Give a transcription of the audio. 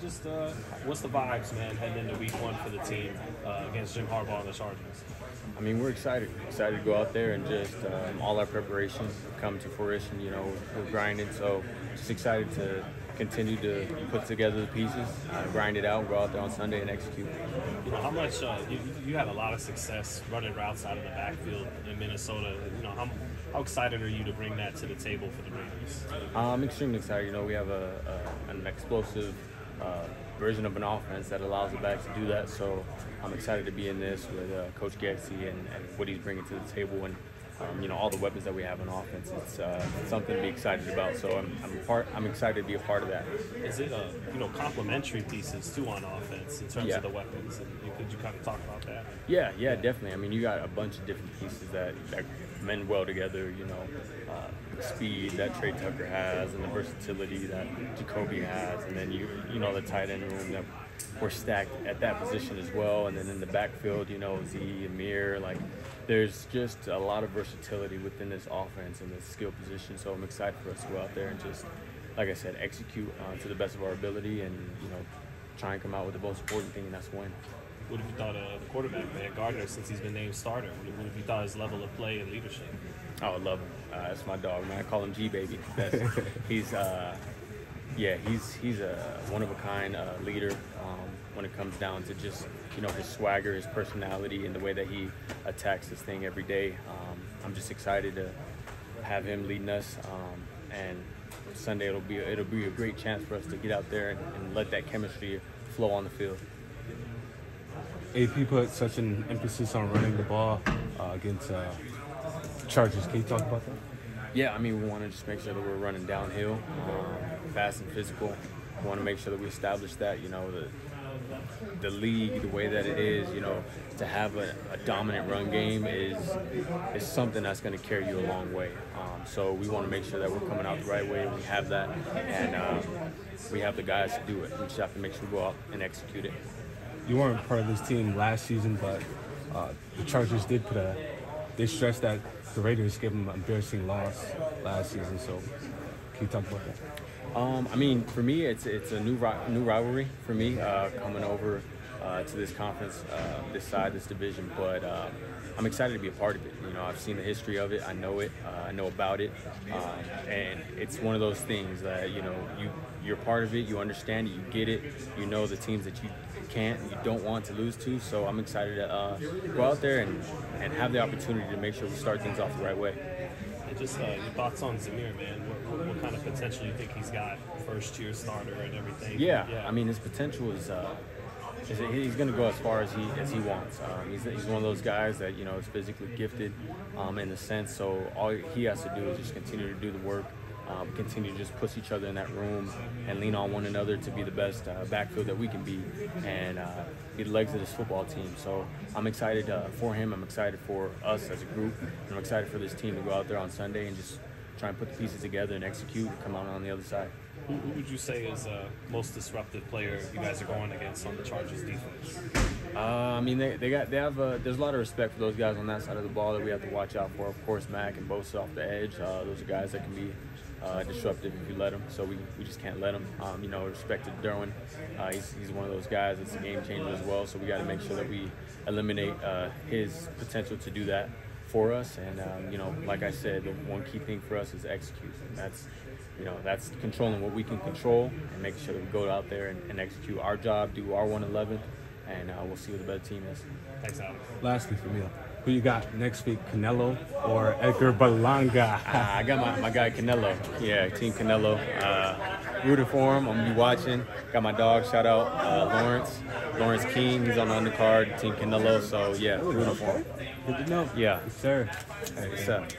just uh, what's the vibes, man, heading into week one for the team uh, against Jim Harbaugh and the Chargers? I mean, we're excited. Excited to go out there and just um, all our preparation come to fruition. You know, we're grinding, so just excited to continue to put together the pieces, uh, grind it out, go out there on Sunday and execute. You know, how much uh, you, you had a lot of success running routes out of the backfield in Minnesota. You know, how, how excited are you to bring that to the table for the Raiders? I'm extremely excited. You know, we have a, a an explosive uh, version of an offense that allows the backs to do that. So I'm excited to be in this with uh, Coach Getsy and, and, what he's bringing to the table and um, you know all the weapons that we have on offense. It's uh, something to be excited about. So I'm, I'm part. I'm excited to be a part of that. Is it a you know complementary pieces too on offense in terms yeah. of the weapons? And could you kind of talk about that? Yeah, yeah, definitely. I mean, you got a bunch of different pieces that that mend well together. You know, uh, the speed that Tre Tucker has, and the versatility that Jakobi has, and then you you know the tight end room that we're stacked at that position as well. And then in the backfield, you know, Z, Amir, like there's just a lot of versatility within this offense and this skill position. So I'm excited for us to go out there and just, like I said, execute uh, to the best of our ability and, you know, try and come out with the most important thing, and that's win. What have you thought of the quarterback, man, Gardner, since he's been named starter? What have you thought his level of play and leadership? I would love him. Uh, that's my dog, man. I call him G Baby. he's, uh, yeah, he's he's a one of a kind uh, leader um, when it comes down to just you know his swagger, his personality, and the way that he attacks this thing every day. Um, I'm just excited to have him leading us, um, and Sunday it'll be it'll be a great chance for us to get out there and, and let that chemistry flow on the field. AP put such an emphasis on running the ball uh, against uh, Chargers. Can you talk about that? Yeah, I mean, we want to just make sure that we're running downhill, um, fast and physical. We want to make sure that we establish that, you know, the, the league, the way that it is, you know, to have a, a dominant run game is is something that's going to carry you a long way. Um, so we want to make sure that we're coming out the right way. We have that, and um, we have the guys to do it. We just have to make sure we go out and execute it you weren't part of this team last season, but uh, the Chargers did put a. They stressed that the Raiders gave them an embarrassing loss last season. So, can you talk about that? Um, I mean, for me, it's it's a new new rivalry for me uh, coming over uh, to this conference, uh, this side, this division. But uh, I'm excited to be a part of it. You know, I've seen the history of it. I know it. Uh, I know about it, um, and it's one of those things that you know you you're part of it. You understand it. You get it. You know the teams that you can't, you don't want to lose to. So I'm excited to uh, go out there and, and have the opportunity to make sure we start things off the right way. And just uh, your thoughts on Zamir, man. What, what, what, kind of potential do you think he's got, first year starter and everything? Yeah, yeah. I mean his potential is. Uh, he's going to go as far as he as he wants. Um, he's, he's one of those guys that you know is physically gifted um, in a sense. So all he has to do is just continue to do the work, um, continue to just push each other in that room and lean on one another to be the best uh, backfield that we can be and uh, be the legs of this football team. So I'm excited uh, for him. I'm excited for us as a group. I'm excited for this team to go out there on Sunday and just try and put the pieces together and execute and come out on the other side. Who, who would you say is the uh, most disruptive player you guys are going against on the Chargers defense? Uh, I mean, they, they got they have uh, there's a lot of respect for those guys on that side of the ball that we have to watch out for. Of course, Mack and Bosa off the edge. Uh, those are guys that can be uh, disruptive if you let him. So we, we just can't let him. Um, you know, respect to Derwin. Uh, he's, he's one of those guys that's a game changer as well. So we got to make sure that we eliminate uh, his potential to do that for us. And um, you know, like I said, the one key thing for us is execute. That's you know that's controlling what we can control and making sure that we go out there and, and execute our job, do our 111, and uh, we'll see what the better team is. Thanks, Alex. Lastly, for me, who you got next week, Canelo or Edgar Berlanga? uh, I got my, my guy Canelo. Yeah, Team Canelo. Uh, rooting for him. I'm gonna be watching. Got my dog. Shout out uh, Lawrence. Lawrence King. He's on the undercard. Team Canelo. So yeah, rooting for him. Good to know. Yeah. Yes, sir. What's up?